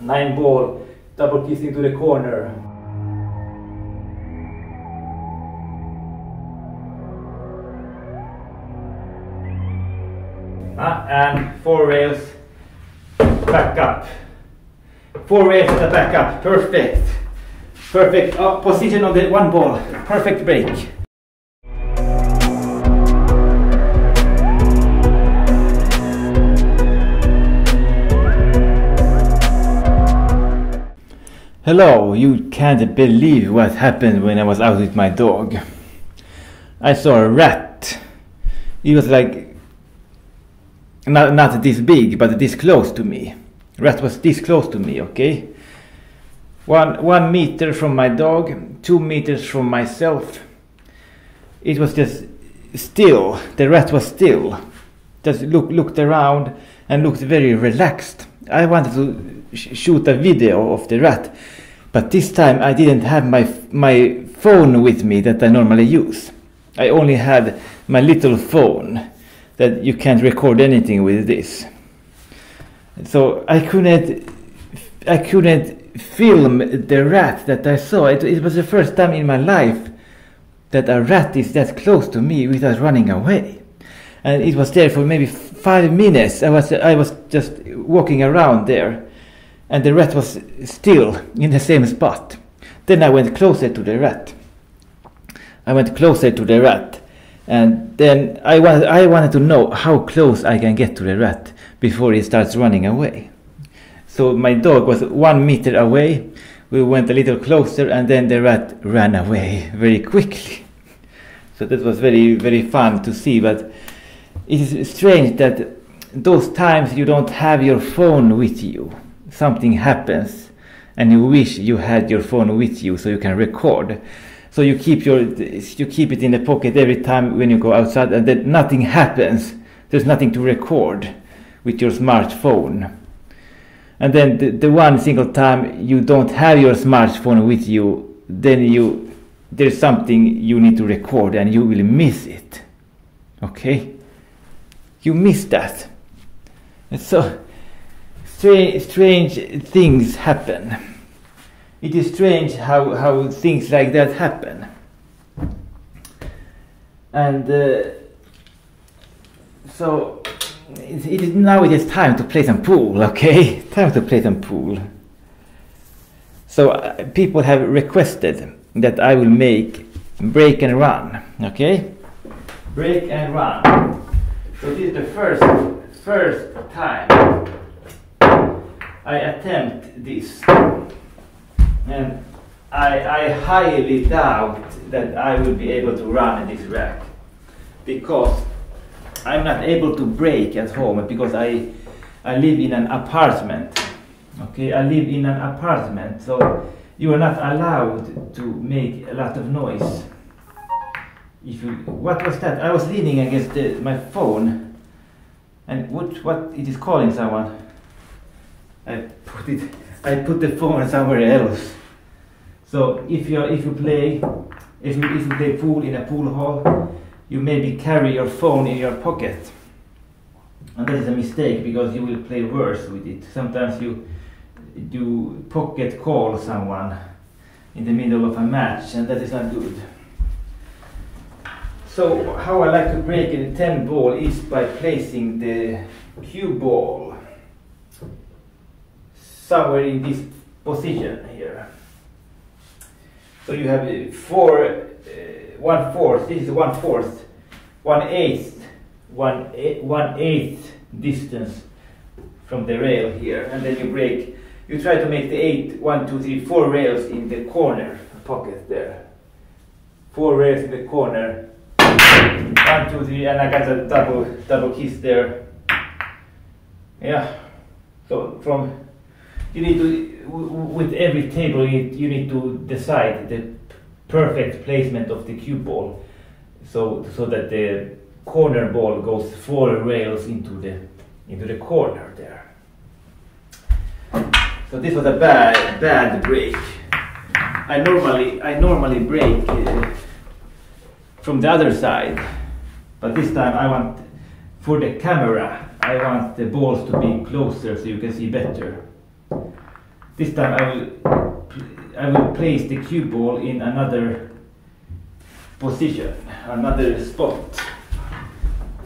Nine ball, double kiss into the corner. Ah, and four rails, back up. Four rails at the back up, perfect. Perfect uh, position on the one ball, perfect break. Hello, you can't believe what happened when I was out with my dog. I saw a rat. It was like not, not this big, but this close to me. Rat was this close to me, okay? One, one meter from my dog, two meters from myself. It was just still. The rat was still. Just look, looked around and looked very relaxed. I wanted to shoot a video of the rat, but this time I didn't have my my phone with me that I normally use. I only had my little phone that you can't record anything with this. So I couldn't I couldn't film the rat that I saw. It, it was the first time in my life that a rat is that close to me without running away. And it was there for maybe five minutes. I was I was just walking around there, and the rat was still in the same spot. Then I went closer to the rat. I went closer to the rat, and then I wanted I wanted to know how close I can get to the rat before it starts running away. So my dog was one meter away. We went a little closer, and then the rat ran away very quickly. So that was very very fun to see, but it is strange that those times you don't have your phone with you, something happens and you wish you had your phone with you so you can record. So you keep your you keep it in the pocket every time when you go outside and then nothing happens. There's nothing to record with your smartphone. And then the, the one single time you don't have your smartphone with you, then you there's something you need to record and you will miss it. Okay? you miss that. And so strange, strange things happen. It is strange how, how things like that happen. And uh, so it, is now it is time to play some pool, okay? Time to play some pool. So uh, people have requested that I will make break and run, okay? Break and run. So this is the first first time I attempt this, and I, I highly doubt that I will be able to run this rack because I'm not able to break at home because I I live in an apartment. Okay, I live in an apartment, so you are not allowed to make a lot of noise if you what was that? I was leaning against the, my phone, and what what it is calling someone. I put it. I put the phone somewhere else. So if you if you play if you if you play pool in a pool hall, you maybe carry your phone in your pocket, and that is a mistake because you will play worse with it. Sometimes you do pocket call someone in the middle of a match, and that is not good. So how I like to break a 10 ball is by placing the cue ball somewhere in this position here. So you have four, uh, one fourth, this is one fourth, one eighth, one, eight, one eighth distance from the rail here, and then you break, you try to make the eight, one, two, three, four rails in the corner pocket there. Four rails in the corner, one, two, three, and I got a double double kiss there. Yeah. So from you need to with every table you need, to decide the perfect placement of the cue ball, so so that the corner ball goes four rails into the into the corner there. So this was a bad bad break. I normally I normally break uh, from the other side. But this time I want, for the camera, I want the balls to be closer so you can see better. This time I will I will place the cue ball in another position, another spot.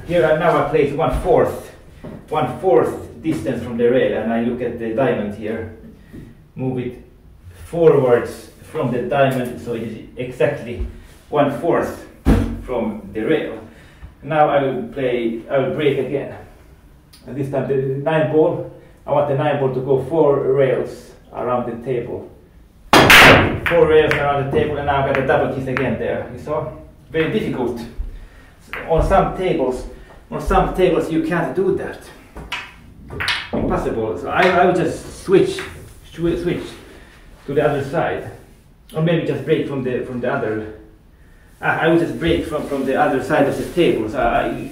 Here I now I place one fourth, one fourth distance from the rail, and I look at the diamond here, move it forwards from the diamond, so it is exactly one fourth from the rail. Now I will play, I will break again. And this time the nine ball, I want the nine ball to go four rails around the table. Four rails around the table, and now I've got a double kiss again there. You saw? Very difficult. On some tables, on some tables you can't do that. Impossible. So I, I will just switch, switch to the other side, or maybe just break from the from the other. I, will just break from from the other side of the table. So I,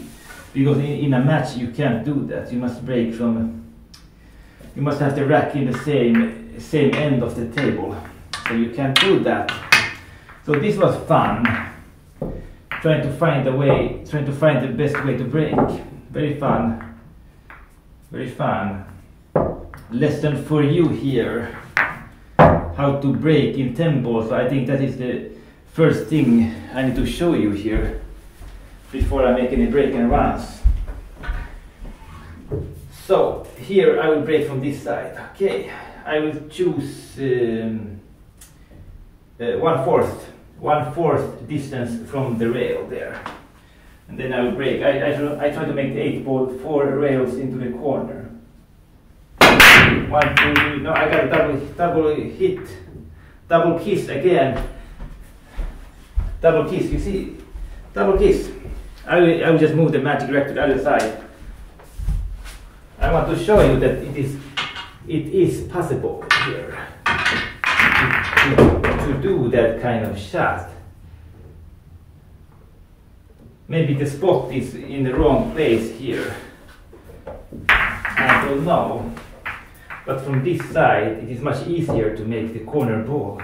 because in, in a match you can't do that. You must break from. You must have the rack in the same same end of the table, so you can't do that. So this was fun, trying to find a way, trying to find the best way to break. Very fun, very fun. Lesson for you here how to break in tempo. So I think that is the first thing I need to show you here before I make any break and runs. So here I will break from this side. Okay, I will choose um, uh, one fourth, one fourth distance from the rail there, and then I will break. I, I, I try to make the eight ball four rails into the corner. One, two, no, I got a double, double hit, double kiss again. Double kiss, you see, double kiss. I will, I will just move the magic rack to the other side. I want to show you that it is, it is possible here to, to, to do that kind of shot. Maybe the spot is in the wrong place here. I don't know. But from this side, it is much easier to make the corner ball.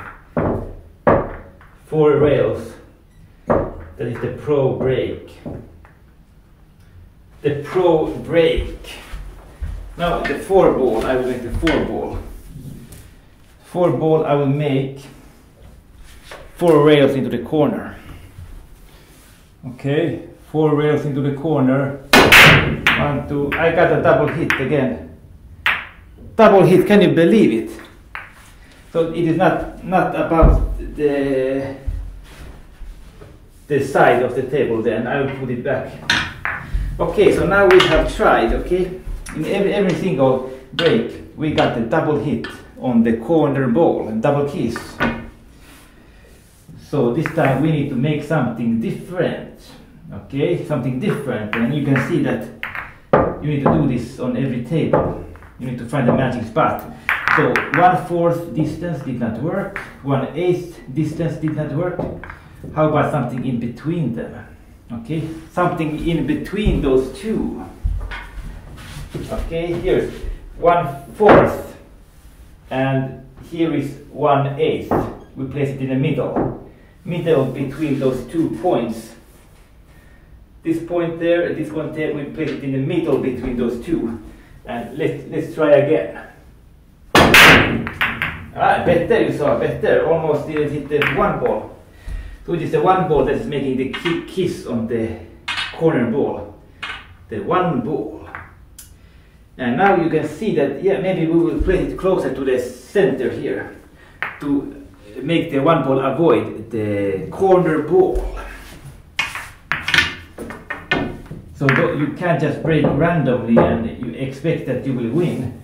Four rails, that is the pro break. The pro break. Now the four ball, I will make the four ball. Four ball, I will make four rails into the corner. Okay, four rails into the corner. One, two, I got a double hit again double hit, can you believe it? So it is not, not about the, the side of the table then, I will put it back. Okay, so now we have tried, okay? In every, every single break, we got the double hit on the corner ball, and double kiss. So this time we need to make something different, okay? Something different, and you can see that you need to do this on every table you need to find the magic spot. So one fourth distance did not work, one eighth distance did not work. How about something in between them? Okay, something in between those two. Okay, here's one fourth, and here is one eighth. We place it in the middle, middle between those two points. This point there, this one there, we place it in the middle between those two. And let's, let's try again. Ah, better you saw, better. Almost didn't hit the one ball. So it is the one ball that is making the kiss on the corner ball. The one ball. And now you can see that, yeah, maybe we will place it closer to the center here to make the one ball avoid the corner ball. So you can't just break randomly and you expect that you will win.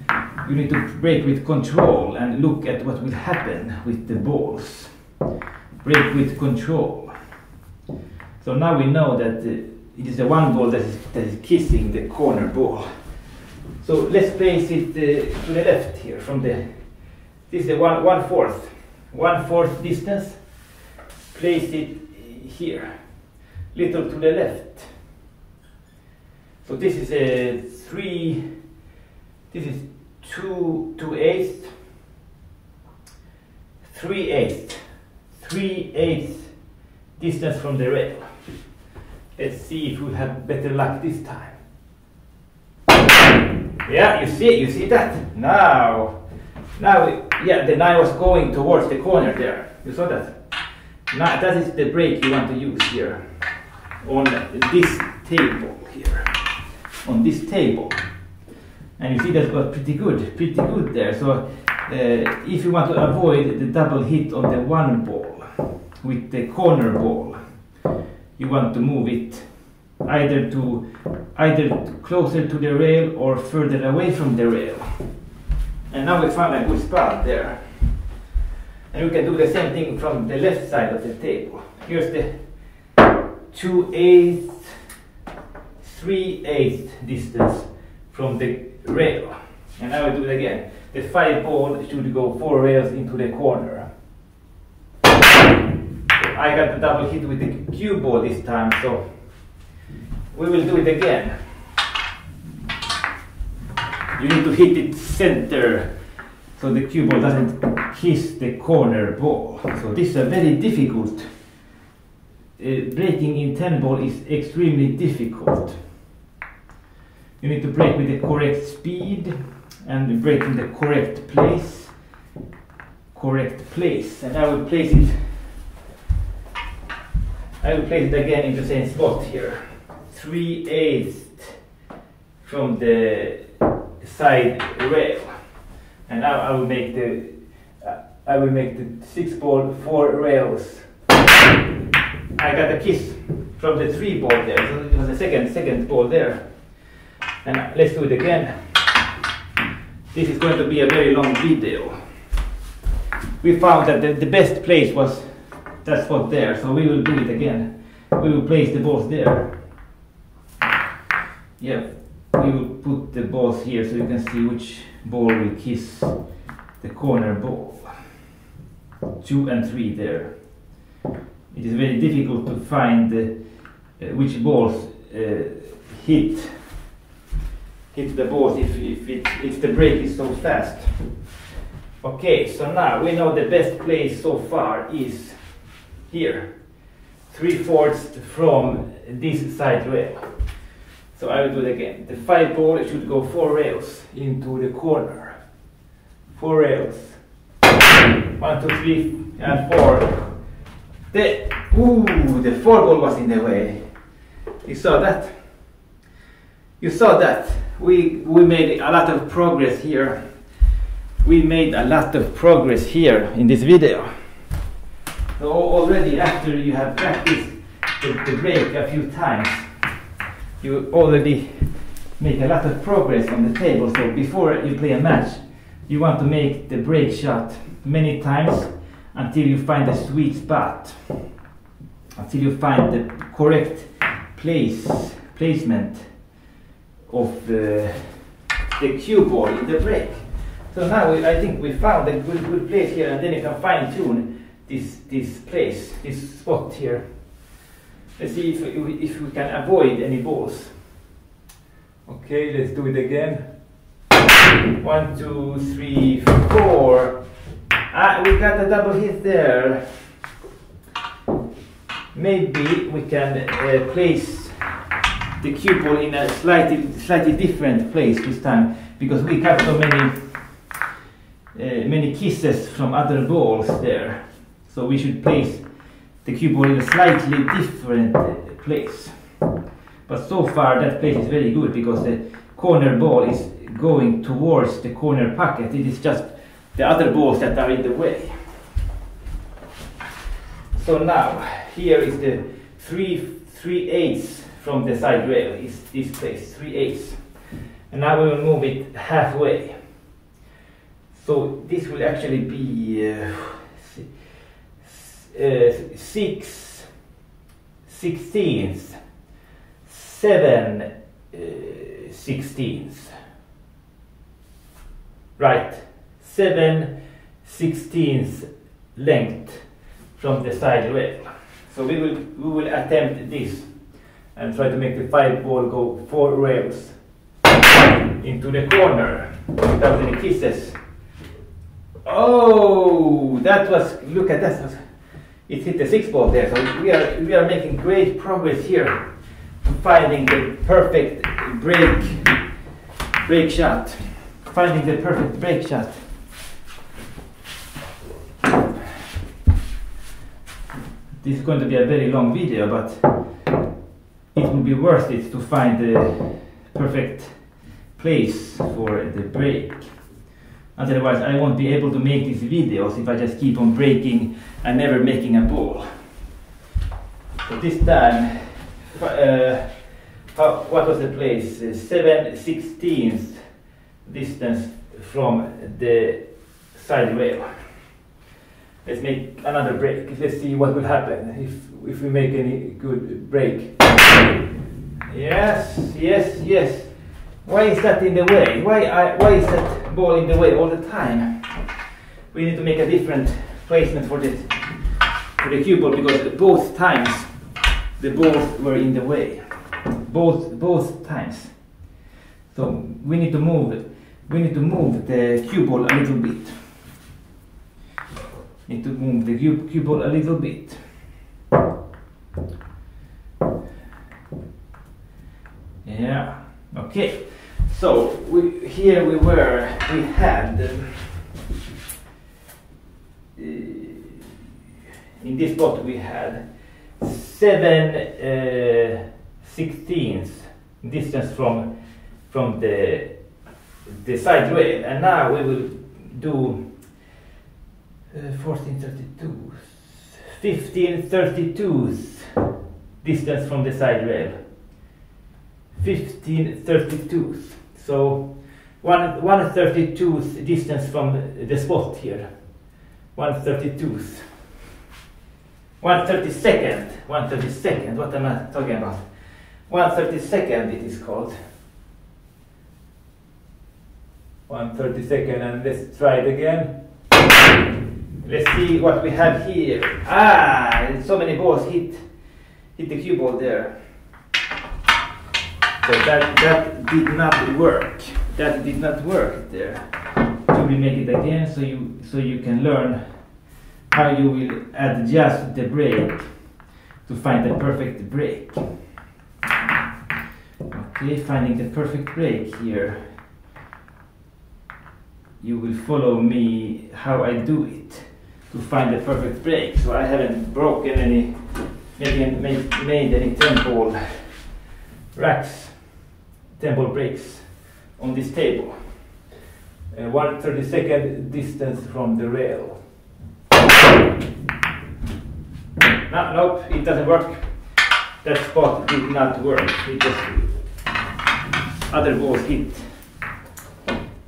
You need to break with control and look at what will happen with the balls. Break with control. So now we know that uh, it is the one ball that is, that is kissing the corner ball. So let's place it uh, to the left here from the, this is the one, one fourth, one fourth distance. Place it here, little to the left. So this is a three, this is two, two eighths, three eighths, three eighths distance from the rail. Let's see if we have better luck this time. Yeah, you see, it. you see that? Now, Now, yeah, the knife was going towards the corner there. You saw that? Now, that is the break you want to use here on this table here. On this table. And you see that was pretty good, pretty good there. So uh, if you want to avoid the double hit on the one ball with the corner ball, you want to move it either to either closer to the rail or further away from the rail. And now we found a good spot there. And we can do the same thing from the left side of the table. Here's the 2 eighths, 3 eighths distance from the rail. And I will do it again. The 5 ball should go 4 rails into the corner. I got the double hit with the cue ball this time, so we will do it again. You need to hit it center so the cue ball doesn't kiss the corner ball. So this is a very difficult. Uh, breaking in 10 ball is extremely difficult. You need to break with the correct speed and break in the correct place. Correct place. And I will place it I will place it again in the same spot here. 3 eighths from the side rail. And now I will make the uh, I will make the six ball four rails. I got a kiss from the three ball there. So it was the second second ball there. And let's do it again. This is going to be a very long video. We found that the, the best place was that spot there, so we will do it again. We will place the balls there. Yeah, we will put the balls here so you can see which ball will kiss the corner ball. Two and three there. It is very difficult to find uh, which balls uh, hit hit the balls if, if, it, if the break is so fast. Okay, so now we know the best place so far is here, three fourths from this side rail. So I will do it again. The five ball should go four rails into the corner. Four rails. One, two, three, and four. The ooh, the four ball was in the way. You saw that? You saw that? We we made a lot of progress here. We made a lot of progress here in this video. So already after you have practiced the, the break a few times, you already make a lot of progress on the table. So before you play a match, you want to make the break shot many times until you find the sweet spot, until you find the correct place placement of the, the cue ball in the break. So now we, I think we found a good, good place here and then you can fine tune this, this place, this spot here. Let's see if, if we can avoid any balls. Okay, let's do it again. One, two, three, four. Ah, we got a double hit there. Maybe we can uh, place the cue ball in a slightly, slightly different place this time because we got so many, uh, many kisses from other balls there. So we should place the ball in a slightly different uh, place. But so far that place is very good because the corner ball is going towards the corner pocket. It is just the other balls that are in the way. So now here is the three three eighths from the side rail is this place three eighths, and now we will move it halfway. So this will actually be. Uh, uh, six sixteenths, seven uh, sixteenths. Right, seven sixteenths length from the side rail. So we will we will attempt this and try to make the five ball go four rails into the corner without any kisses. Oh, that was look at that it's hit the six ball there. So we are, we are making great progress here, finding the perfect break, break shot, finding the perfect break shot. This is going to be a very long video, but it will be worth it to find the perfect place for the break. Otherwise, I won't be able to make these videos if I just keep on breaking and never making a ball. So this time, uh, how, what was the place? Uh, 7 16th distance from the side rail. Let's make another break. Let's see what will happen if, if we make any good break. Yes, yes, yes. Why is that in the way? Why, I, why is that ball in the way all the time? We need to make a different placement for the, for the cue ball because both times the balls were in the way. Both, both times. So we need to move it. we need to move the cue ball a little bit. Need to move the cue, cue ball a little bit. Yeah, okay. So we, here we were, we had um, uh, in this spot we had seven uh, sixteenths distance from from the the side rail, and now we will do uh, 1432 1532 distance from the side rail. 1532 so one 132 distance from the spot here. 132 132nd 132nd what am I talking about? 132nd it is called. 132nd and let's try it again. Let's see what we have here. Ah so many balls hit hit the cue ball there so that that did not work. That did not work there. So we make it again so you so you can learn how you will adjust the break to find the perfect break okay finding the perfect break here. You will follow me how I do it to find the perfect break. So I haven't broken any, made, made any 10 ball racks, 10 ball breaks on this table. Uh, 132nd distance from the rail. No, nope, it doesn't work. That spot did not work. It just other balls hit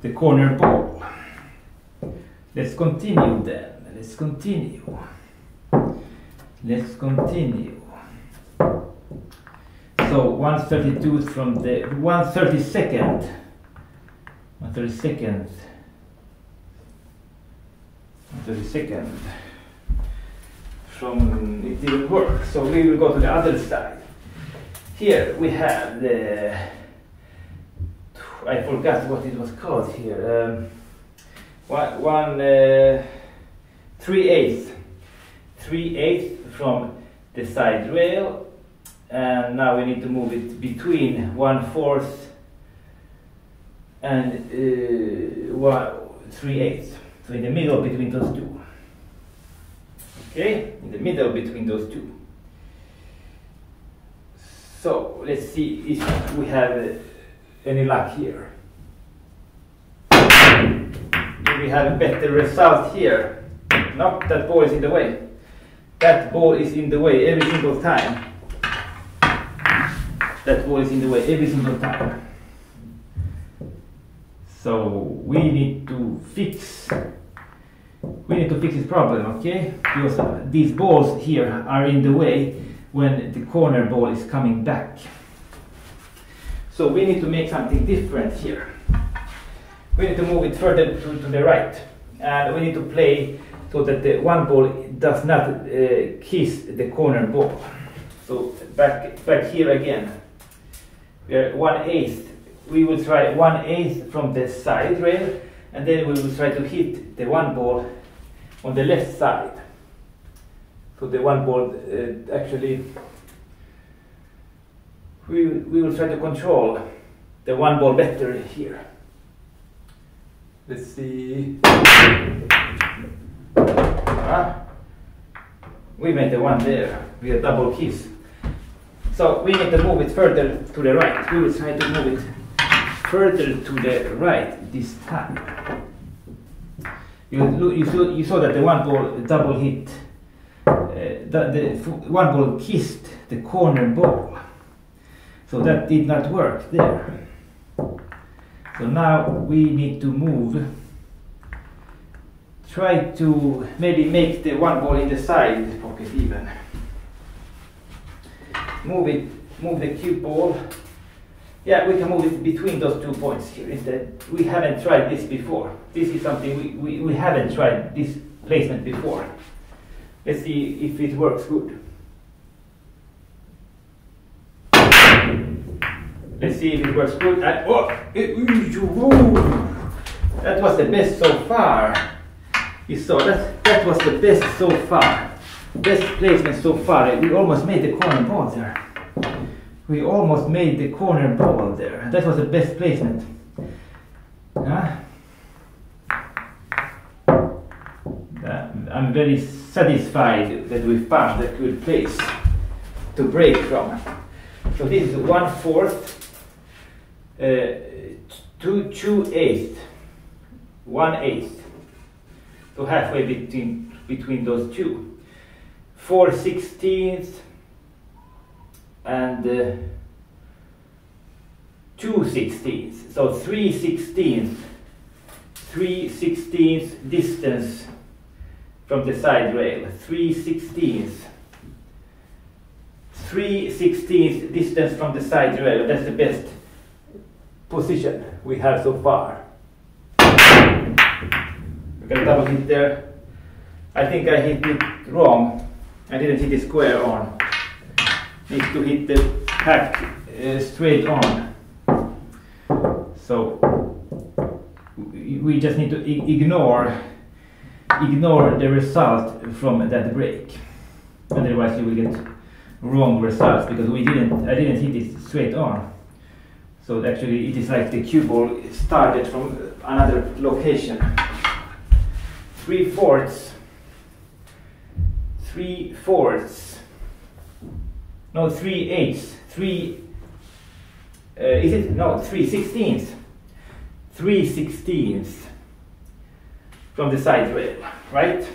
the corner ball. Let's continue then. Let's continue. Let's continue. So 132 from the 132nd. 132nd. 132nd. From it didn't work. So we will go to the other side. Here we have the I forgot what it was called here. Um, one, one uh, three eighths, three eighths from the side rail, and now we need to move it between one fourth and uh, one three eighths. So in the middle between those two. Okay, in the middle between those two. So let's see if we have uh, any luck here Do we have a better result here. No, that ball is in the way. That ball is in the way every single time. That ball is in the way every single time. So we need to fix we need to fix this problem, okay? Because uh, these balls here are in the way when the corner ball is coming back. So we need to make something different here we need to move it further to, to the right. And we need to play so that the one ball does not uh, kiss the corner ball. So back, back here again, we are one eighth. We will try one eighth from the side rail, and then we will try to hit the one ball on the left side. So the one ball uh, actually, we, we will try to control the one ball better here. Let's see. Ah. We we made the one there with a double kiss. So we need to move it further to the right. We will try to move it further to the right this time. You, you, saw, you saw that the one ball double hit, uh, the, the one ball kissed the corner ball. So that did not work there. So now we need to move try to maybe make the one ball in the side pocket even. Move it, move the cue ball. Yeah, we can move it between those two points here instead. We haven't tried this before. This is something we, we, we haven't tried this placement before. Let's see if it works good. Let's see if it works good. And, oh, that was the best so far you saw that that was the best so far best placement so far we almost made the corner ball there. We almost made the corner ball there. That was the best placement. I'm very satisfied that we found a good place to break from. So this is one fourth uh, two two eighth one eighth. So halfway between, between those two. 4 sixteenths and uh, 2 sixteenths. So 3 sixteenths, 3 sixteenths distance from the side rail. 3 sixteenths. 3 sixteenths distance from the side rail. That's the best position we have so far. We Got double hit there. I think I hit it wrong. I didn't hit the square on. Need to hit the pack uh, straight on. So we just need to ignore ignore the result from that break. Otherwise you will get wrong results because we didn't I didn't hit it straight on. So actually it is like the cue ball started from another location three fourths, three fourths, no, three eighths, three, uh, is it, no, three sixteenths, three sixteenths from the side rail, right?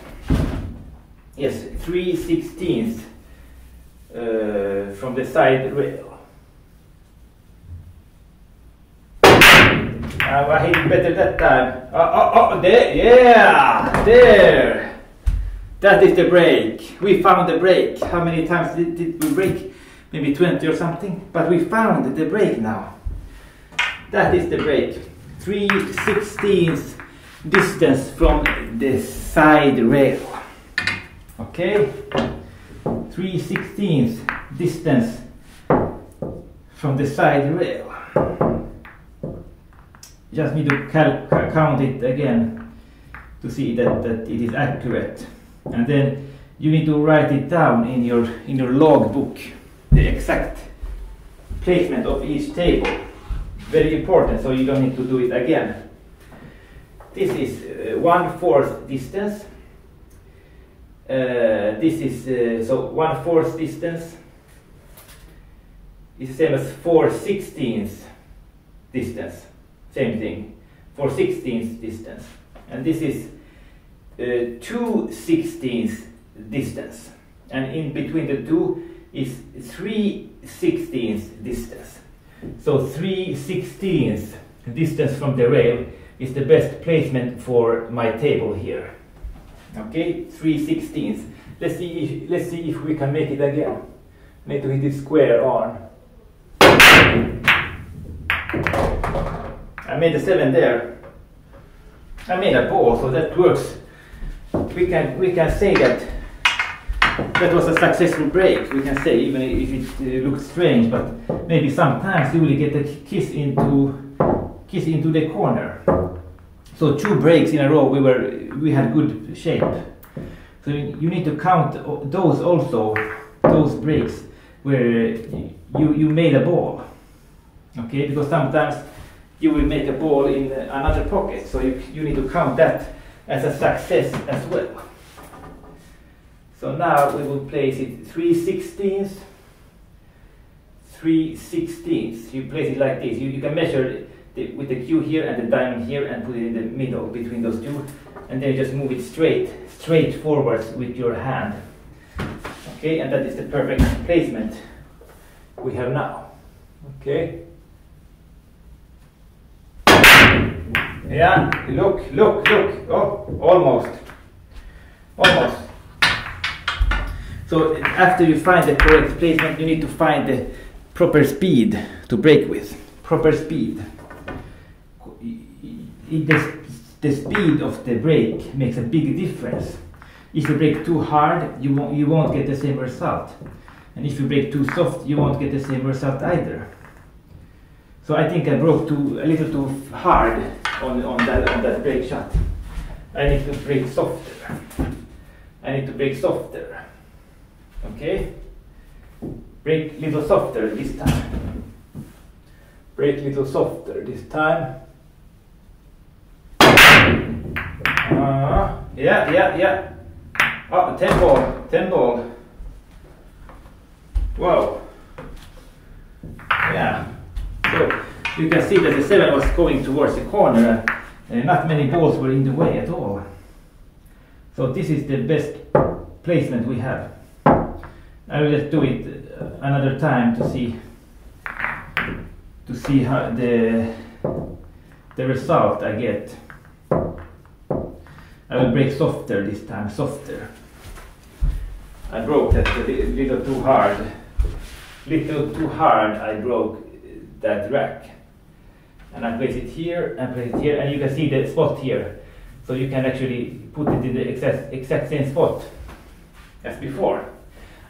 Yes, three sixteenths uh, from the side rail. Uh, I hit better that time. Oh, oh, oh, there, yeah, there. That is the break. We found the break. How many times did, did we break? Maybe 20 or something. But we found the break now. That is the break. 3 sixteenths distance from the side rail. Okay? 3 sixteenths distance from the side rail just need to count it again to see that, that it is accurate. And then you need to write it down in your, in your log book, the exact placement of each table. Very important, so you don't need to do it again. This is uh, one fourth distance. Uh, this is uh, so one fourth distance is the same as four sixteenths distance same thing, for 16th distance. And this is uh, 2 16th distance. And in between the two is 3 16th distance. So 3 16th distance from the rail is the best placement for my table here. Okay, 3 16th. Let's see if, let's see if we can make it again. Need to hit it square on. I made a 7 there. I made a ball, so that works. We can, we can say that that was a successful break, we can say, even if it uh, looks strange, but maybe sometimes you will get a kiss into kiss into the corner. So two breaks in a row, we were we had good shape. So you need to count those also, those breaks where you you made a ball. Okay, because sometimes you will make a ball in another pocket. So you, you need to count that as a success as well. So now we will place it 3 sixteenths, 3 sixteenths. You place it like this. You, you can measure the, with the cue here and the diamond here and put it in the middle between those two. And then you just move it straight, straight forwards with your hand. Okay, and that is the perfect placement we have now. Okay. Yeah, look, look, look. Oh, almost. Almost. So after you find the correct placement, you need to find the proper speed to break with. Proper speed. The, the speed of the break makes a big difference. If you break too hard, you won't, you won't get the same result. And if you break too soft, you won't get the same result either. So I think I broke too, a little too hard on, on, that, on that break shot. I need to break softer. I need to break softer. Okay? Break little softer this time. Break little softer this time. Uh, yeah, yeah, yeah. Oh, 10 ball, 10 ball. Whoa. Yeah. So you can see that the 7 was going towards the corner and not many balls were in the way at all. So this is the best placement we have. I will just do it uh, another time to see to see how the the result I get. I will break softer this time, softer. I broke that a little too hard. Little too hard I broke that rack. And I place it here and place it here and you can see the spot here. So you can actually put it in the exact, exact same spot as before.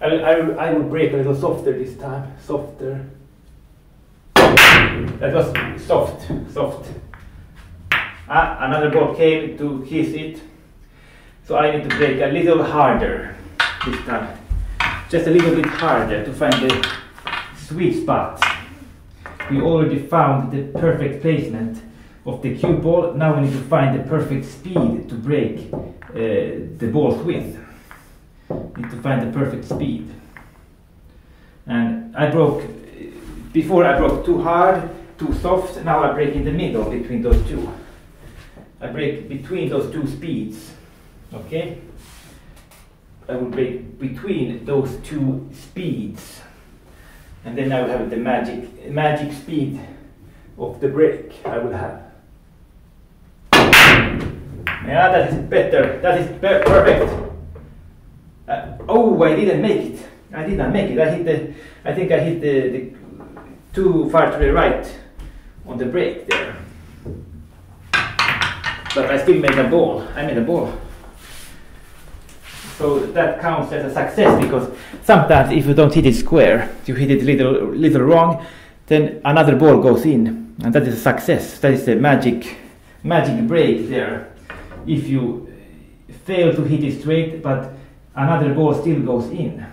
I I, I will break a little softer this time, softer. That was soft, soft. Ah, another ball came to kiss it. So I need to break a little harder this time. Just a little bit harder to find the sweet spot. We already found the perfect placement of the cue ball. Now we need to find the perfect speed to break uh, the balls with. Need to find the perfect speed. And I broke, before I broke too hard, too soft, now I break in the middle between those two. I break between those two speeds, okay? I will break between those two speeds. And then I will have the magic, magic speed of the break I will have. Yeah, that is better. That is perfect. Uh, oh, I didn't make it. I did not make it. I hit the. I think I hit the, the too far to the right on the break there. But I still made a ball. I made a ball. So that counts as a success because sometimes if you don't hit it square, you hit it little little wrong, then another ball goes in, and that is a success. That is the magic magic break there. If you fail to hit it straight, but another ball still goes in,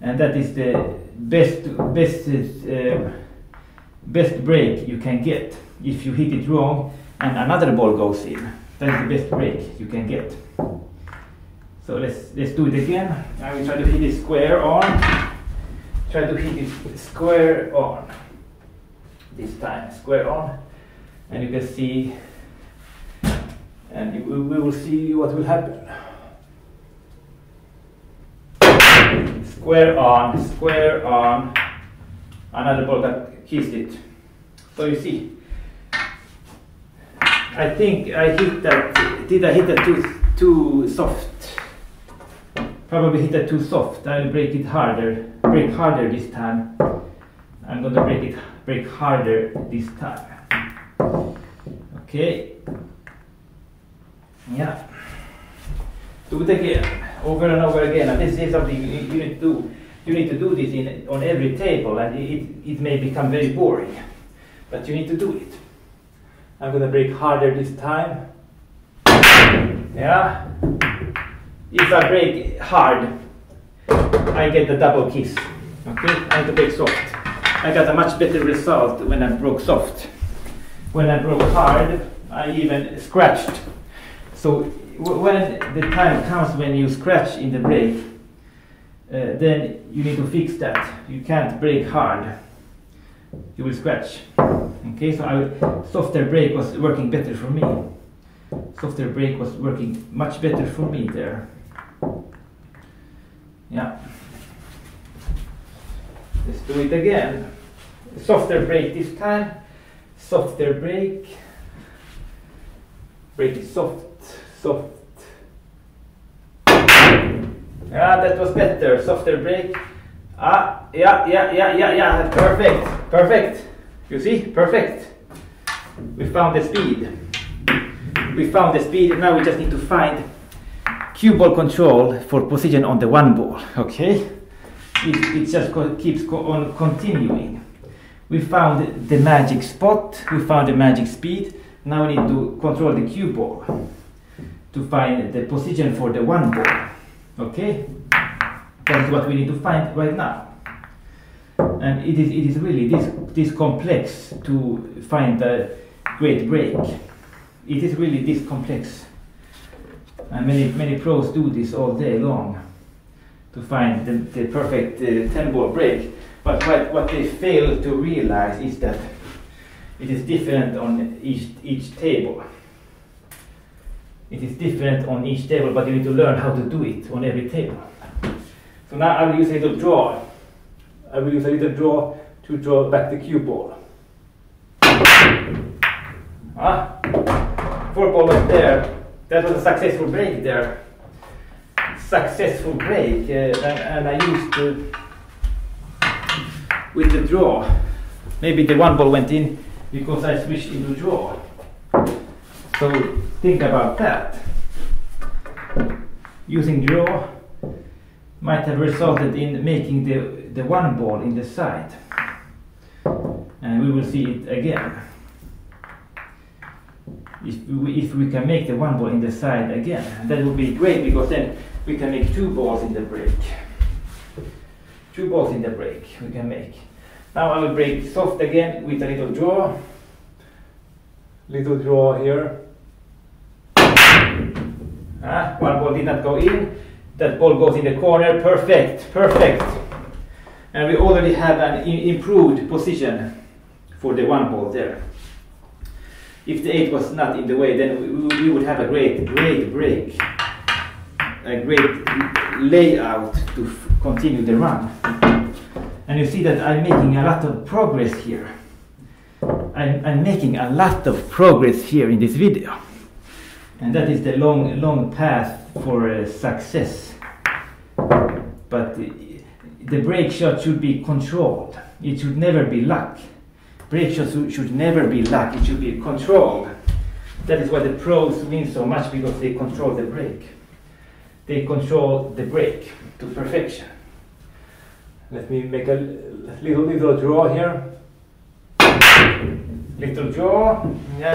and that is the best best uh, best break you can get. If you hit it wrong and another ball goes in, that is the best break you can get. So let's let's do it again. I will try to hit it square on. Try to hit it square on. This time square on, and you can see, and we will see what will happen. Square on, square on. Another ball that kissed it. So you see, I think I hit that. Did I hit that too too soft? Probably hit it too soft. I'll break it harder, break harder this time. I'm going to break it, break harder this time. Okay. Yeah. Do it again, over and over again. And this is something you, you need to do. You need to do this in, on every table, and it, it may become very boring, but you need to do it. I'm going to break harder this time. Yeah. If I break hard, I get a double kiss. Okay, I have to break soft. I got a much better result when I broke soft. When I broke hard, I even scratched. So when the time comes when you scratch in the break, uh, then you need to fix that. You can't break hard. You will scratch. Okay, so I, softer break was working better for me. Softer break was working much better for me there. Yeah. Let's do it again. Softer break this time. Softer break. Break is soft, soft. Yeah, that was better. Softer break. Ah, yeah, yeah, yeah, yeah, yeah. Perfect, perfect. You see, perfect. We found the speed. We found the speed. Now we just need to find cue ball control for position on the one ball. Okay, it, it just co keeps co on continuing. We found the magic spot. We found the magic speed. Now we need to control the cue ball to find the position for the one ball. Okay, that's what we need to find right now. And it is, it is really this, this complex to find the great break. It is really this complex. And many, many pros do this all day long to find the, the perfect uh, 10 ball break. But what, what they fail to realize is that it is different on each, each table. It is different on each table, but you need to learn how to do it on every table. So now I will use a little draw. I will use a little draw to draw back the cue ball. Ah, four ball was there. That was a successful break there. Successful break, uh, and, and, I used uh, with the draw. Maybe the one ball went in because I switched into draw. So think about that. Using draw might have resulted in making the, the one ball in the side. And we will see it again. If we, if we can make the one ball in the side again, that would be great because then we can make two balls in the break. Two balls in the break we can make. Now I will break soft again with a little draw. Little draw here. Ah, one ball did not go in. That ball goes in the corner. Perfect, perfect. And we already have an improved position for the one ball there. If the eight was not in the way, then we, we would have a great, great break, a great layout to continue the run. And you see that I'm making a lot of progress here. I'm, I'm making a lot of progress here in this video. And that is the long, long path for uh, success. But the, the break shot should be controlled. It should never be luck. Shots should never be luck. It should be controlled. That is why the pros win so much because they control the break. They control the break to perfection. Let me make a little little draw here. Little draw. Yeah,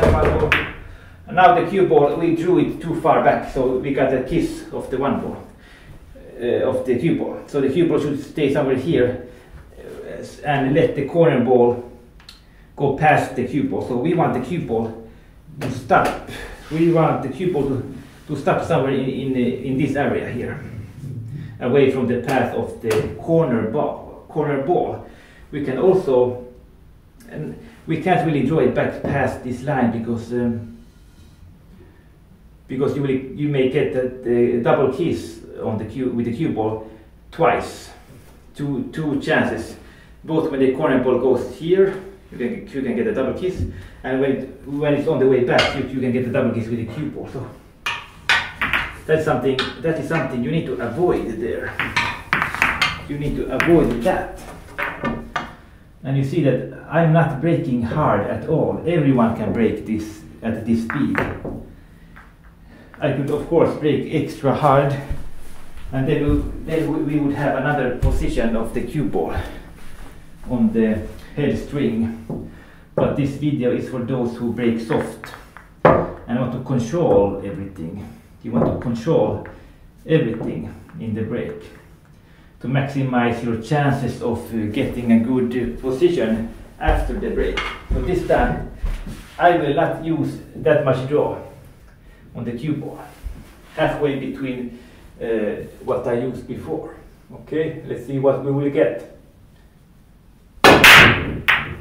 now the cue ball, we drew it too far back, so we got a kiss of the one ball, uh, of the cue ball. So the cue ball should stay somewhere here uh, and let the corner ball go past the cue ball. So we want the cue ball to stop. We want the cue ball to, to stop somewhere in, in, in this area here away from the path of the corner ball. Corner ball. We can also, and we can't really draw it back past this line because um, because you will you may get the, the double kiss on the cue with the cue ball twice, two two chances, both when the corner ball goes here. You can, you can get a double kiss, and when it, when it's on the way back, you, you can get a double kiss with the cue ball. So that's something that is something you need to avoid there. You need to avoid that. And you see that I'm not breaking hard at all. Everyone can break this at this speed. I could of course break extra hard and then we, then we would have another position of the cue ball on the head string. But this video is for those who break soft and want to control everything you want to control everything in the break to maximize your chances of uh, getting a good uh, position after the break. So this time I will not use that much draw on the cue ball. halfway between uh, what I used before. Okay, let's see what we will get.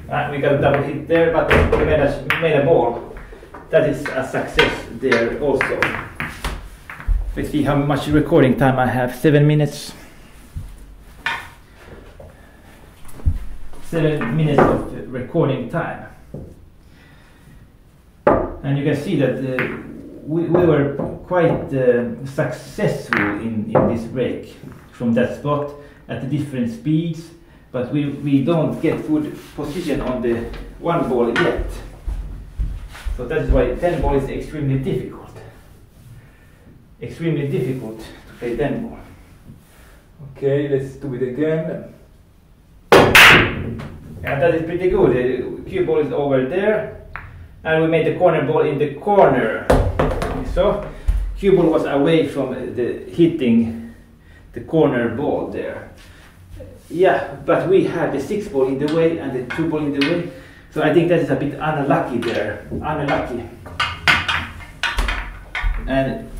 Ah, we got a double hit there, but we made a, made a ball. That is a success there also. Let's see how much recording time I have. Seven minutes. Seven minutes of recording time. And you can see that uh, we, we were quite uh, successful in, in this break from that spot at the different speeds but we, we don't get good position on the one ball yet. So that is why 10 ball is extremely difficult. Extremely difficult to play 10 ball. Okay, let's do it again. And that is pretty good. The cue ball is over there. And we made the corner ball in the corner. So, cue ball was away from the hitting the corner ball there. Yeah, but we had the six ball in the way and the two ball in the way. So I think that is a bit unlucky there. Unlucky. And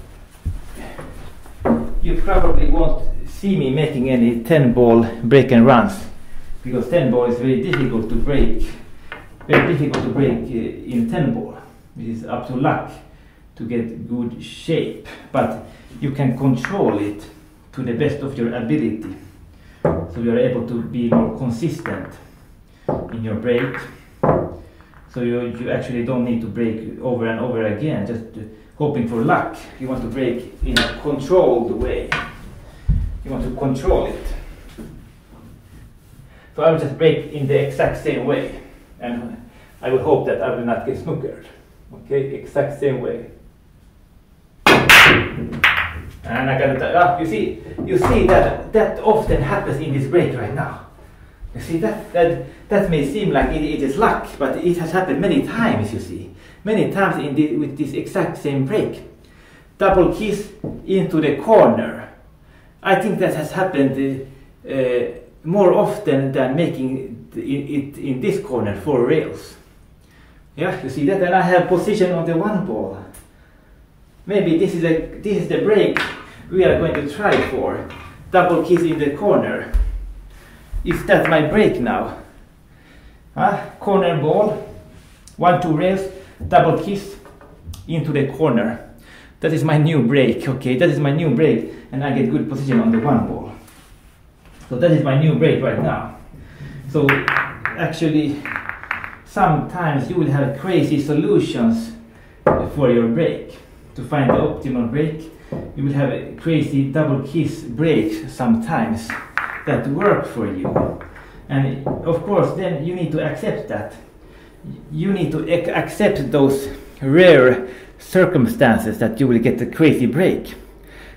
you probably won't see me making any 10 ball break and runs because 10 ball is very difficult to break. Very difficult to break uh, in 10 ball. It is up to luck to get good shape, but you can control it to the best of your ability so you are able to be more consistent in your break. So you, you actually don't need to break over and over again just hoping for luck. You want to break in a controlled way. You want to control it. So I will just break in the exact same way and I will hope that I will not get snookered. Okay? Exact same way and I got ah, you see, you see that that often happens in this break right now. You see that that that may seem like it, it is luck, but it has happened many times. You see, many times in the, with this exact same break, double kiss into the corner. I think that has happened uh, more often than making it in, in this corner four rails. Yeah, you see that, and I have position on the one ball maybe this is a this is the break we are going to try for. Double kiss in the corner. Is that my break now. Huh? corner ball. One two rails. Double kiss into the corner. That is my new break okay? That is my new break and I get good position on the one ball. So that is my new break right now. So actually sometimes you will have crazy solutions for your break. To find the optimal break. You will have a crazy double kiss breaks sometimes that work for you. And of course, then you need to accept that. You need to accept those rare circumstances that you will get a crazy break.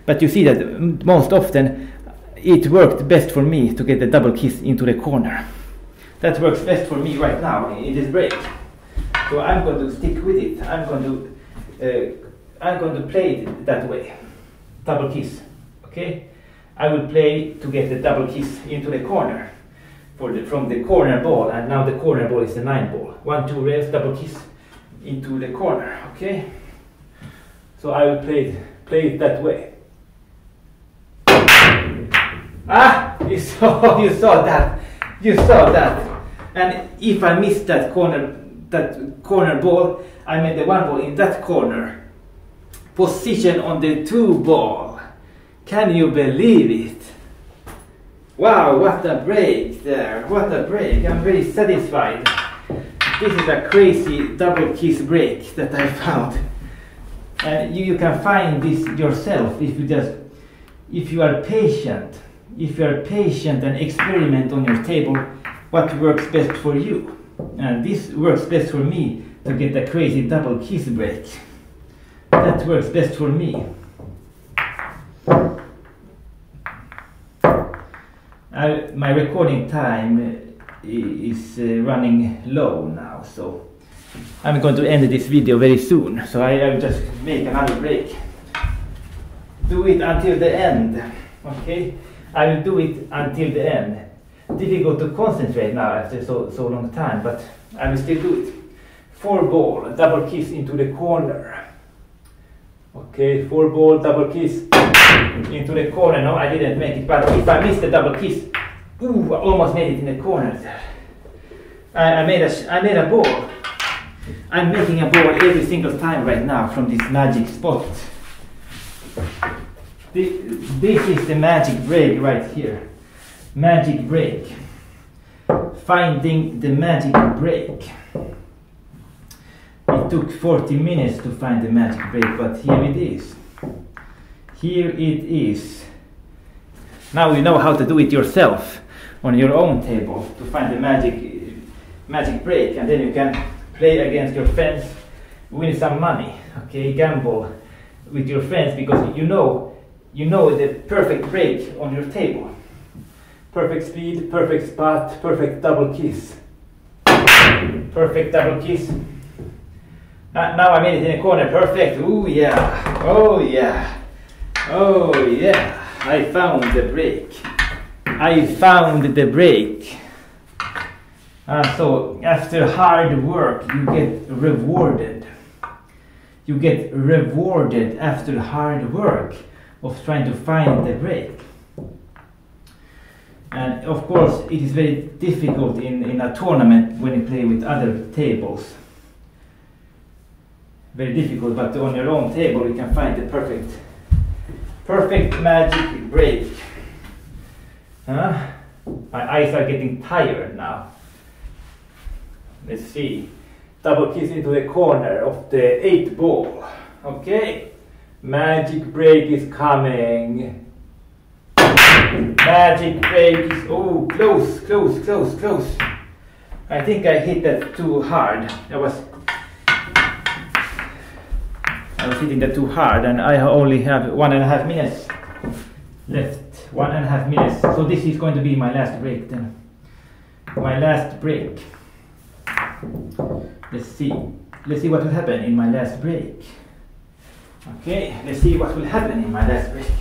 But you see that most often it worked best for me to get the double kiss into the corner. That works best for me right now in this break. So I'm going to stick with it. I'm going to uh, I'm going to play it that way. Double kiss. Okay? I will play to get the double kiss into the corner for the, from the corner ball and now the corner ball is the nine ball. One, two rails, double kiss into the corner. Okay? So I will play it, play it that way. Ah! You saw you saw that. You saw that. And if I miss that corner that corner ball, I made the one ball in that corner position on the two ball. Can you believe it? Wow, what a break there. What a break. I'm very satisfied. This is a crazy double kiss break that I found. And you, you can find this yourself if you just, if you are patient. If you are patient and experiment on your table what works best for you. And this works best for me to get a crazy double kiss break that works best for me. I, my recording time is uh, running low now, so I'm going to end this video very soon. So I, will just make another break. Do it until the end, okay? I will do it until the end. Difficult to concentrate now after so, so long time, but I will still do it. Four ball, double kiss into the corner. Okay, four ball, double kiss into the corner. No, I didn't make it, but if I miss the double kiss, ooh, I almost made it in the corner there. I, I made a, I made a ball. I'm making a ball every single time right now from this magic spot. The, this is the magic break right here. Magic break. Finding the magic break. It took 40 minutes to find the magic break, but here it is. Here it is. Now you know how to do it yourself on your own table to find the magic magic break, and then you can play against your friends, win some money. Okay, gamble with your friends because you know you know the perfect break on your table. Perfect speed, perfect spot, perfect double kiss. Perfect double kiss. Uh, now I made it in a corner, perfect. Oh yeah, oh yeah, oh yeah. I found the break. I found the break. Uh, so after hard work, you get rewarded. You get rewarded after hard work of trying to find the break. And of course, it is very difficult in, in a tournament when you play with other tables very difficult, but on your own table you can find the perfect, perfect magic break. Huh? My eyes are getting tired now. Let's see. Double kiss into the corner of the eight ball. Okay. Magic break is coming. Magic break is, oh, close, close, close, close. I think I hit that too hard. I was I was hitting that too hard and I only have one and a half minutes left. One and a half minutes. So this is going to be my last break then. My last break. Let's see. Let's see what will happen in my last break. Okay, let's see what will happen in my last break.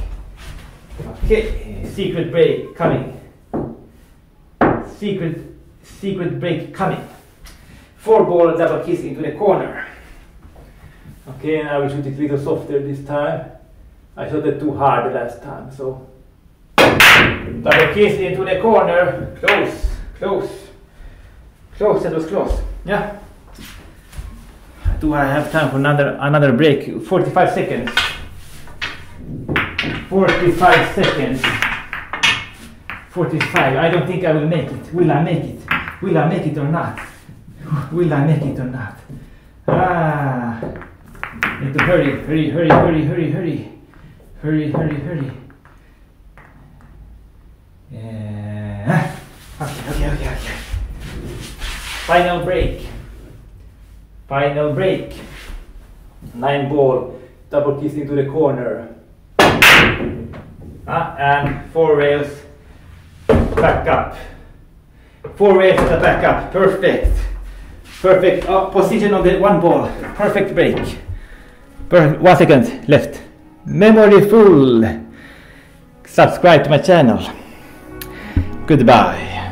Okay, secret break coming. Secret secret break coming. Four ball double kiss into the corner. Okay, and I will shoot it a little softer this time. I shot it too hard the last time, so. Double kiss into the corner. Close, close. Close, that was close. Yeah. Do I have time for another another break? 45 seconds. 45 seconds. 45. I don't think I will make it. Will I make it? Will I make it or not? Will I make it or not? Ah. Need to hurry, hurry, hurry, hurry, hurry, hurry. Hurry, hurry, hurry. Yeah. Okay, okay, okay, okay. Final break. Final break. Nine ball. Double kiss into the corner. Ah, and four rails. Back up. Four rails at the back up. Perfect. Perfect uh, position on the one ball. Perfect break. One second left. Memory full. Subscribe to my channel. Goodbye.